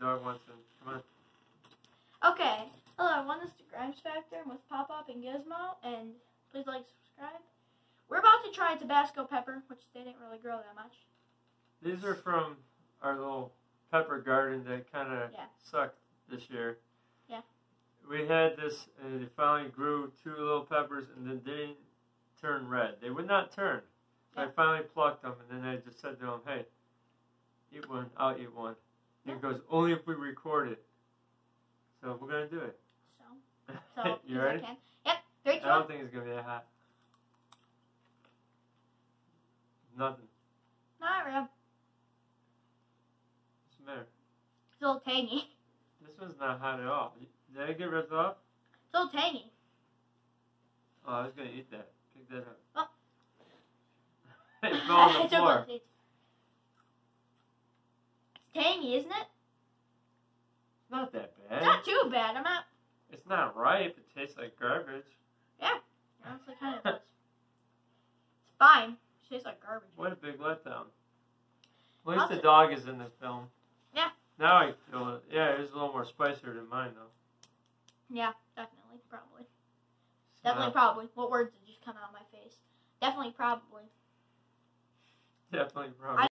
dog wants in. Come on. Okay. Hello, everyone. This is Grimes Factor with Pop Up and Gizmo, and please like, subscribe. We're about to try Tabasco pepper, which they didn't really grow that much. These are from our little pepper garden that kind of Yeah. sucked this year. Yeah. We had this, and it finally grew two little peppers, and then they didn't turn red. They would not turn. So I finally plucked them, and then I just said to them, "Hey, eat one. I'll eat one." And Yeah. goes, "Only if we record it." So we're gonna do it. So, so you ready? I can. Yep. Three, I don't think it's gonna be that hot. Nothing. Not real. What's the matter? It's a little tangy. This one's not hot at all. Did I get ripped off? It's a little tangy. Oh, I was gonna eat that. Pick that up. Oh. it fell on the floor. It's tangy, isn't it? It's not that It's bad. not too bad. I'm not. It's not ripe. It tastes like garbage. Yeah, honestly, kind of does. It's fine. It tastes like garbage. What a big letdown. At least I'll the dog is in the film. Yeah. Now I feel it. Yeah, it was a little more spicier than mine though. Yeah, definitely, probably, definitely, probably. What words did just come out of my face? Definitely, probably. Definitely, probably.